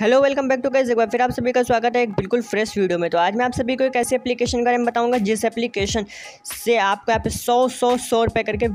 Hello welcome back to guys एक बार फिर आप सभी का स्वागत है एक बिल्कुल फ्रेश वीडियो में। तो आज मैं आप सभी को एक ऐसी एप्लीकेशन के बारे में बताऊँगा, जिस एप्लीकेशन से आपको यहाँ पे सौ सौ सौ रुपये करके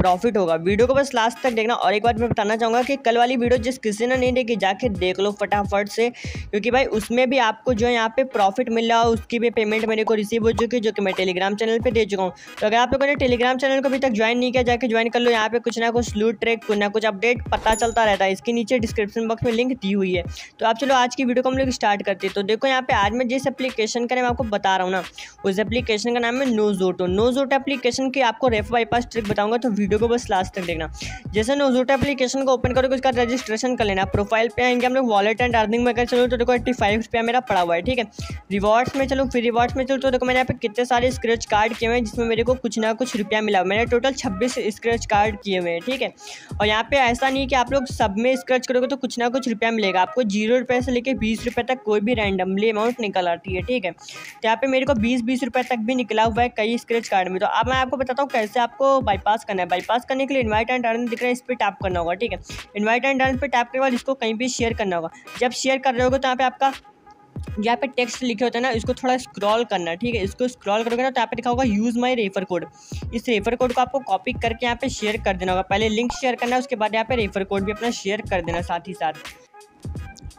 प्रॉफिट होगा। वीडियो को बस लास्ट तक देखना। और एक बार मैं बताना चाहूँगा कि कल वाली वीडियो जिस किसी ने नहीं देखी, जाके देख लो फटाफट से। क्योंकि भाई, उसमें भी आपको जो है यहाँ पे प्रॉफिट मिल रहा है, उसकी भी पेमेंट मेरे को रिसीव हो चुकी है, जो कि मैं टेलीग्राम चैनल पर दे चुका हूँ। तो अगर आप लोगों ने टेलीग्राम चैनल को अभी तक ज्वाइन नहीं किया, जाके ज्वाइन कर लो। यहाँ पे कुछ ना कुछ लूट ट्रैक कुछ ना कुछ अपडेट पता चलता रहता है। इसके नीचे डिस्क्रिप्शन बॉक्स में लिंक दी हुई है। तो आप चलो, आज की वीडियो को हम लोग स्टार्ट करते हैं। तो देखो, यहाँ पे आज मैं जिस एप्लीकेशन का नाम आपको बता रहा हूँ ना, उस एप्लीकेशन का नाम है Nojoto Nojoto application की आपको रेफ बाईपास ट्रिक बताऊँगा तो को बस लास्ट तक देखना। जैसे नोजूट एप्लीकेशन को ओपन करोगे, उसका रजिस्ट्रेशन कर लेना। प्रोफ़ाइल पे आएँगे हम लोग वॉलेट एंड अर्निंग में अगर चलो तो देखो एट्टी फाइव रुपया मेरा पड़ा हुआ है, ठीक है? रिवॉर्ड्स में चलो फिर रिवॉर्ड्स में चलो तो देखो मैंने यहाँ पे कितने सारे स्क्रैच कार्ड किए हुए हैं, जिसमें मेरे को कुछ ना कुछ रुपया मिला। मैंने टोटल छब्बीस स्क्रैच कार्ड किए हुए हैं, ठीक है? और यहाँ पे ऐसा नहीं कि आप लोग सब में स्क्रैच करोगे तो कुछ ना कुछ रुपया मिलेगा। आपको ज़ीरो रुपये से लेकर बीस रुपये तक कोई भी रैंडमली अमाउंट निकल आती है, ठीक है? तो यहाँ पे मेरे को बीस बीस रुपये तक भी निकला हुआ है कई स्क्रैच कार्ड में। तो अब मैं आपको बताता हूँ कैसे आपको बाईपास करना है। बाईपास करने के लिए इन्वाइट एंड अर्न दिख रहा है, इस पर टैप करना होगा, ठीक है? इन्वाइट एंड डन पे टैप करने के बाद इसको कहीं भी शेयर करना होगा। जब शेयर कर रहे होगे तो यहाँ पे आपका, यहाँ पे टेक्स्ट लिखे होते हैं ना, इसको थोड़ा स्क्रॉल करना ठीक है? इसको स्क्रॉल करोगे ना तो यहाँ पे लिखा होगा यूज़ माई रेफर कोड इस रेफर कोड को आपको कॉपी करके यहाँ पे शेयर कर देना होगा। पहले लिंक शेयर करना है, उसके बाद यहाँ पे रेफर कोड भी अपना शेयर कर देना साथ ही साथ।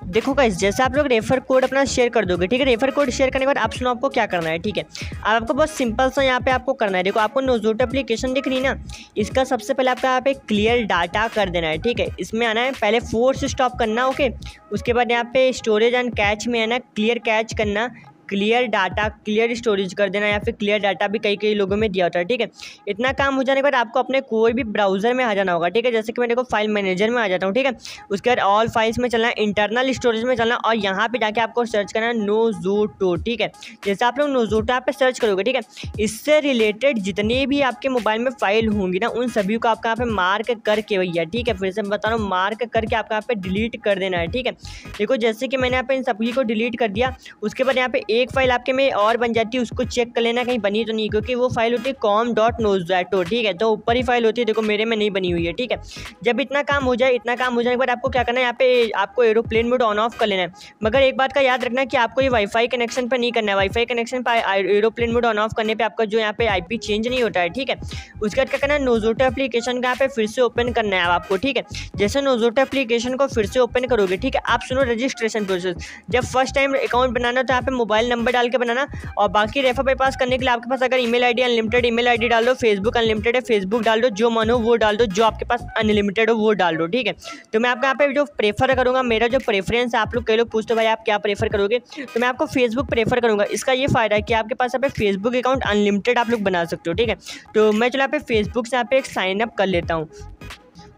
देखो गाइस जैसे आप लोग रेफर कोड अपना शेयर कर दोगे, ठीक है? रेफर कोड शेयर करने के बाद आप सुनो आपको क्या करना है, ठीक है? अब आपको बहुत सिंपल सा यहाँ पे आपको करना है। देखो, आपको नोजोट एप्लीकेशन दिख रही ना? इसका सबसे पहले आपको यहाँ पे क्लियर डाटा कर देना है, ठीक है? इसमें आना है, पहले फोर्स स्टॉप करना ओके उसके बाद यहाँ पे स्टोरेज एंड कैच में आना क्लियर कैच करना क्लियर डाटा, क्लियर स्टोरेज कर देना या फिर क्लियर डाटा भी कई कई लोगों में दिया होता है, ठीक है? इतना काम हो जाने के बाद आपको अपने कोई भी ब्राउज़र में आ जाना होगा, ठीक है? जैसे कि मैं देखो फ़ाइल मैनेजर में आ जाता हूँ, ठीक है? उसके बाद ऑल फाइल्स में चलना, इंटरनल स्टोरेज में चलना और यहाँ पर जाके आपको सर्च करना नो जोटो ठीक है? जैसे आप लोग नो जोटो पे सर्च करोगे, ठीक है? इससे रिलेटेड जितने भी आपके मोबाइल में फ़ाइल होंगी ना, उन सभी को आपका यहाँ पे मार्क करके भैया, ठीक है? फिर से बता रहा हूँ, मार्क करके आपका यहाँ पे डिलीट कर देना है, ठीक है? देखो जैसे कि मैंने यहाँ पे इन सभी को डिलीट कर दिया, उसके बाद यहाँ पे एक फ़ाइल आपके में और बन जाती है, उसको चेक कर लेना, कहीं बनी तो नहीं, क्योंकि वो फ़ाइल होती है कॉम डॉट नोजैटो ठीक है? तो ऊपर ही फ़ाइल होती है, देखो मेरे में नहीं बनी हुई है, ठीक है? जब इतना काम हो जाए, इतना काम हो जाने के बाद आपको क्या करना है, यहाँ पे आपको एरोप्लेन मोड ऑन ऑफ़ कर लेना है। मगर एक बात का याद रखना कि आपको ये वाईफाई कनेक्शन पर नहीं करना है। वाईफाई कनेक्शन पर एरोप्लेन मोड ऑन ऑफ़ करने पर आपका जो यहाँ पे आईपी चेंज नहीं होता है, ठीक है? उसके बाद क्या करना है नोजोटो एप्लीकेशन का यहाँ पे फिर से ओपन करना है आपको, ठीक है? जैसे नोजोटो एप्लीकेशन को फिर से ओपन करोगे, ठीक है? आप सुनो रजिस्ट्रेशन प्रोसेस जब फ़र्स्ट टाइम अकाउंट बनाना तो यहाँ पे मोबाइल नंबर डाल के बनाना। और बाकी रेफर बाईपास करने के लिए आपके पास अगर email ID unlimited email ID डाल दो फेसबुक अनलिमिटेड है फेसबुक डाल दो, जो मन हो वो डाल दो, जो आपके पास अनलिमिटेड हो वो डाल दो, ठीक है? तो मैं आपको यहाँ पे जो प्रेफर करूँगा, मेरा जो प्रेफरेंस आप लोग कई लोग पूछते भाई, आप क्या प्रेफर करोगे? तो मैं आपको फेसबुक प्रेफर करूँगा। इसका ये फ़ायदा है कि आपके पास यहाँ पे फेसबुक अकाउंट अनलिमिटेड आप लोग बना सकते हो, ठीक है? तो मैं चलो यहाँ पे फेसबुक से यहाँ पे एक साइन अप कर लेता हूँ।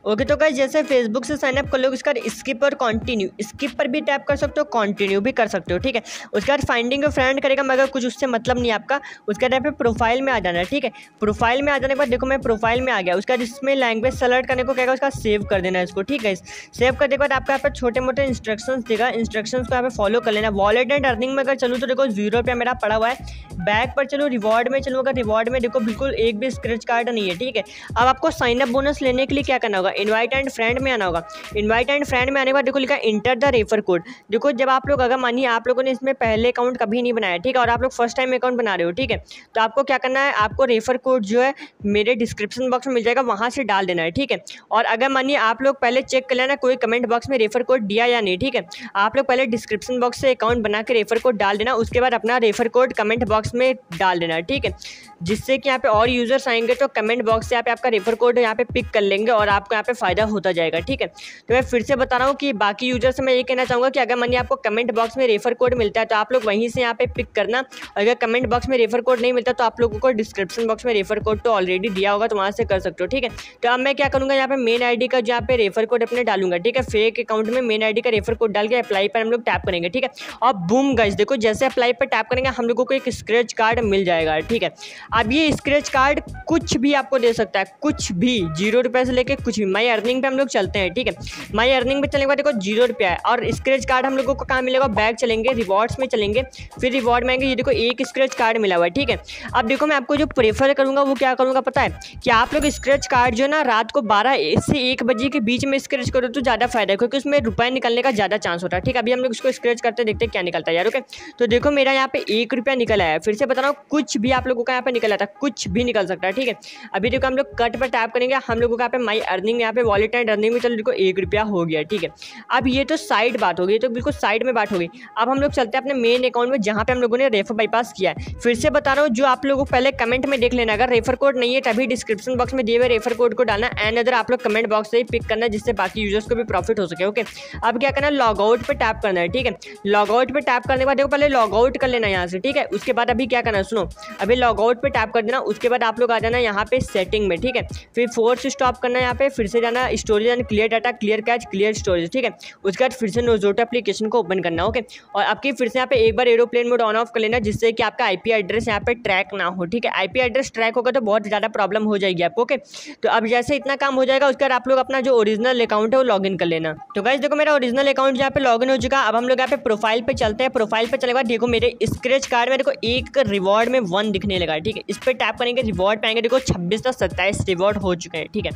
ओके तो गाइस जैसे फेसबुक से साइनअप कर लोगे उसका स्किप और कंटिन्यू स्किप पर भी टैप कर सकते हो कंटिन्यू भी कर सकते हो, ठीक है? उसके बाद फाइंडिंग और फ्रेंड करेगा, मगर कुछ उससे मतलब नहीं आपका। उसके बाद पे प्रोफ़ाइल में आ जाना है, ठीक है? प्रोफ़ाइल में आ जाने के बाद देखो, मैं प्रोफ़ाइल में आ गया। उसका जिसमें लैंग्वेज सेलेक्ट करने को कहेगा, उसका सेव कर देना है इसको, ठीक है सेव करने के बाद आपका यहाँ पर छोटे मोटे इंस्ट्रक्शन देगा। इंस्ट्रक्शन को यहाँ पे फॉलो कर लेना। वॉलेट एंड अर्निंग में अगर चलूँ तो देखो ज़ीरो रुपया मेरा पड़ा हुआ है। बैक पर चलो रिवॉर्ड में चलूँ, अगर रिवॉर्ड में देखो, बिल्कुल एक भी स्क्रेच कार्ड नहीं है, ठीक है? अब आपको साइनअप बोनस लेने के लिए क्या करना होगा? इन्वाइट एंड फ्रेंड में आना होगा। इन्वाइट एंड फ्रेंड में आने के बाद देखो लिखा इंटर द रेफर कोड देखो, जब आप लोग, अगर मानिए आप लोगों ने इसमें पहले अकाउंट कभी नहीं बनाया, ठीक है, और आप लोग फ़र्स्ट टाइम अकाउंट बना रहे हो, ठीक है तो आपको क्या करना है, आपको रेफर कोड जो है मेरे डिस्क्रिप्शन बॉक्स में मिल जाएगा, वहाँ से डाल देना है, ठीक है। और अगर मानिए आप लोग पहले चेक कर लेना, कोई कमेंट बॉक्स में रेफर कोड दिया या नहीं, ठीक है, आप लोग पहले डिस्क्रिप्शन बॉक्स से अकाउंट बना के रेफर कोड डाल देना, उसके बाद अपना रेफर कोड कमेंट बॉक्स में डाल देना, ठीक है, जिससे कि यहाँ पे और यूज़र्स आएँगे तो कमेंट बॉक्स से यहाँ पे आपका रेफर कोड यहाँ पे पिक कर लेंगे और आपको यहाँ पे फ़ायदा होता जाएगा, ठीक है? तो मैं फिर से बता रहा हूँ कि बाकी यूज़र से मैं ये कहना चाहूँगा कि अगर मानिए आपको कमेंट बॉक्स में रेफर कोड मिलता है तो आप लोग वहीं से यहाँ पे पिक करना। और अगर कमेंट बॉक्स में रेफर कोड नहीं मिलता तो आप लोगों को डिस्क्रिप्शन बॉक्स में रेफर कोड तो ऑलरेडी दिया होगा तो वहाँ से कर सकते हो, ठीक है? तो अब मैं क्या करूँगा, यहाँ पे मेन आईडी का जहाँ पे रेफर कोड अपने डालूँगा, ठीक है? फेक अकाउंट में मेन आईडी का रेफर कोड डाल के अप्लाई पर हम लोग टैप करेंगे, ठीक है? और बूम गाइज़ देखो, जैसे अप्लाई पर टैप करेंगे, हम लोगों को एक स्क्रेच कार्ड मिल जाएगा, ठीक है? अब ये स्क्रेच कार्ड कुछ भी आपको दे सकता है, कुछ भी ज़ीरो रुपये से लेके कुछ भी माई अर्निंग पे हम लोग चलते हैं, ठीक है? माई अर्निंग पे चलने के बाद देखो ज़ीरो रुपया है और स्क्रेच कार्ड हम लोगों को कहाँ मिलेगा? बैग चलेंगे रिवॉर्ड्स में चलेंगे, फिर रिवॉर्ड में आएँगे, ये देखो एक स्क्रेच कार्ड मिला हुआ है, ठीक है? अब देखो मैं आपको जो प्रेफर करूँगा वो क्या करूँगा पता है? कि आप लोग स्क्रेच कार्ड जो ना रात को बारह से एक बजे के बीच में स्क्रेच करो तो ज़्यादा फ़ायदा है, क्योंकि उसमें रुपये निकलने का ज़्यादा चांस होता है, ठीक है? अभी हम लोग इसको स्क्रेच करते देखते क्या निकलता है यार ओके तो देखो मेरा यहाँ पे एक रुपया निकल आया फिर से बता रहा हूँ, कुछ भी आप लोगों का यहाँ पे निकल आता कुछ भी निकल सकता है, ठीक है? अभी देखो हम लोग कट पर टैप करेंगे, हम लोगों का यहाँ पे माई अर्निंग यहाँ पे वॉलेट एंड रनिंग में चलो, देखो, एक रुपया हो गया, ठीक है। अब ये तो साइड बात हो गई तो बिल्कुल साइड में बात हो गई। अब हम लोग चलते हैं अपने मेन अकाउंट में, जहाँ पे हम लोगों ने रेफर बाईपास किया है। फिर से बता रहा हूँ, जो आप लोगों को पहले कमेंट में देख लेना, अगर रेफर कोड नहीं है, तभी डिस्क्रिप्शन बॉक्स में दिए हुए रेफर कोड को डालना एंड अदर आप लोग कमेंट बॉक्स से ही पिक करना, जिससे बाकी यूज़र्स को भी प्रॉफिट हो सके ओके अब क्या करना लॉग आउट पर टैप करना है, ठीक है? लॉग आउट पर टैप करने के बाद, देखो, पहले लॉग आउट कर लेना यहाँ से, ठीक है? उसके बाद अभी क्या करना सुनो, अभी लॉग आउट पर टैप कर देना, उसके बाद आप लोग आ जाना यहाँ पे सेटिंग में, ठीक है? फिर फोर्स स्टॉप करना यहाँ पे, फिर से जाना storage and clear data clear cache clear storage ठीक है? उसके बाद फिर से नोजोटो एप्लीकेशन को ओपन करना ओके और आपकी फिर से यहाँ पे एक बार एरोप्लेन मोड ऑन ऑफ़ कर लेना, जिससे कि आपका आईपी एड्रेस यहाँ पे ट्रैक ना हो, ठीक है? आईपी एड्रेस ट्रैक होगा तो बहुत ज़्यादा प्रॉब्लम हो जाएगी आपको ओके तो अब जैसे इतना काम हो जाएगा, उसके बाद आप लोग अपना जो ओरिजिनल अकाउंट है वो लॉग कर लेना। तो गाइज़ देखो मेरा ओरिजिनल अकाउंट यहाँ पे लॉग हो चुका, अब हम लोग यहाँ पे प्रोफ़ाइल पे चलते हैं। प्रोफ़ाइल पे चले बाद देखो मेरे स्क्रेच कार्ड में देखो एक रिवॉर्ड में वन दिखने लगा, ठीक है? इस पर टैप करेंगे रिवॉर्ड पाएँगे देखो छब्बीस तक सत्ताईस रिवॉर्ड हो चुके हैं, ठीक है?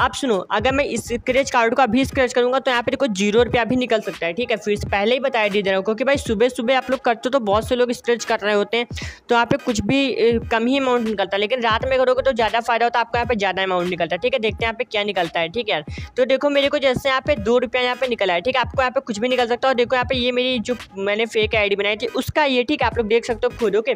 अब सुनो अगर मैं इस स्क्रेच कार्ड को अभी स्क्रेच करूँगा तो यहाँ पर देखो ज़ीरो रुपया भी निकल सकता है ठीक है फिर पहले ही बताया दे रहा हूँ क्योंकि भाई सुबह सुबह आप लोग करते तो बहुत से लोग स्क्रेच कर रहे होते हैं तो यहाँ पे कुछ भी कम ही अमाउंट निकलता है लेकिन रात में करोगे तो ज़्यादा फ़ायदा होता है आपको यहाँ पे ज़्यादा अमाउंट निकलता है ठीक है देखते हैं यहाँ पे क्या निकलता है ठीक है तो देखो मेरे को जैसे यहाँ पे दो रुपया यहाँ पे निकला है ठीक है आपको यहाँ पे कुछ भी निकल सकता है और देखो यहाँ पे ये मेरी जो मैंने फेक आईडी बनाई थी उसका ये ठीक है आप लोग देख सकते हो खुद ओके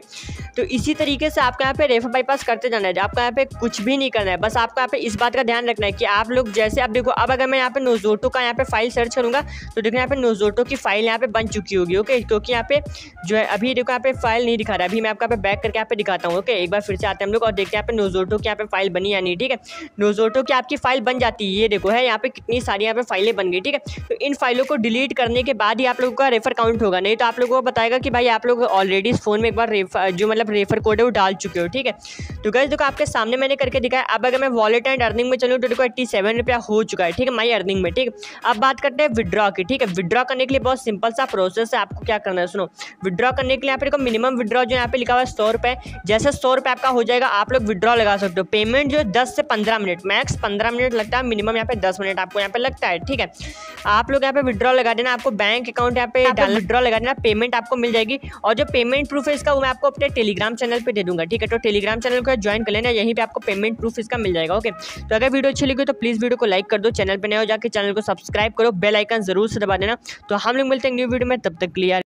तो इसी तरीके से आपको यहाँ पे रेफर बाईपास करते जाना है आपको यहाँ पे कुछ भी नहीं करना है बस आपको यहाँ पे इस बात का ध्यान रखना है कि आप लोग जैसे आप देखो अब अगर मैं यहाँ पे नोजोटो का यहाँ पे फ़ाइल सर्च करूँगा तो देखो यहाँ पे नोजोटो की फ़ाइल यहाँ पे बन चुकी होगी ओके क्योंकि यहाँ पे जो है अभी देखो यहाँ पे फ़ाइल नहीं दिखा रहा अभी मैं आपको यहाँ पे बैक करके यहाँ पे दिखाता हूँ ओके एक बार फिर से आते हैं हम लोग और देखते हैं यहाँ पे नोजोटो की यहाँ पे फ़ाइल बनी या नहीं ठीक है नोजोटो की आपकी फ़ाइल बन जाती है ये देखो है यहाँ पे कितनी सारी यहाँ पे फाइलें बन गई ठीक है तो इन फाइलों को डिलीट करने के बाद ही आप लोगों का रेफर काउंट होगा नहीं तो आप लोगों को बताएगा कि भाई आप लोग ऑलरेडी इस फ़ोन में एक बार जो मतलब रेफर कोड है वो डाल चुके हो ठीक है तो गैस देखो आपके सामने मैंने करके दिखाया अब अगर मैं वॉलेट एंड अर्निंग में चलूँ तो देखो एट्टी सेवन रुपया हो चुका है ठीक है माई अर्निंग में ठीक अब बात करते हैं विड्रॉ की ठीक है। विड्रॉ करने के लिए बहुत सिंपल सा प्रोसेस है आपको क्या करना है सुनो। विड्रॉ करने के लिए यहाँ पे देखो मिनिमम विड्रॉ जो यहाँ पे लिखा हुआ है सौ रुपये जैसे सौ रुपये आपका हो जाएगा आप लोग विड्रॉ लगा सकते हो। पेमेंट जो है दस से पंद्रह मिनट मैक्स पंद्रह मिनट लगता है मिनिमम यहाँ पे दस मिनट आपको यहाँ पे लगता है ठीक है। आप लोग यहाँ पे विड्रॉ लगा देना आपको बैंक अकाउंट यहाँ पे विड्रॉ लगा देना पेमेंट आपको मिल जाएगी। और जो पेमेंट प्रूफ है इसका वो मैं आपको अपने टेलीग्राम चैनल पे दे दूँगा ठीक है। तो टेलीग्राम चैनल को ज्वाइन कर लेना यहीं पे आपको पेमेंट प्रूफ इसका मिल जाएगा ओके तो अगर वीडियो अच्छी लगी तो प्लीज़ वीडियो को लाइक कर दो चैनल पर नए हो जाकर चैनल को सब्सक्राइब करो बेलाइकन ज़रूर से दबा देना। तो हम लोग मिलते हैं न्यू वीडियो में, तब तक क्लियर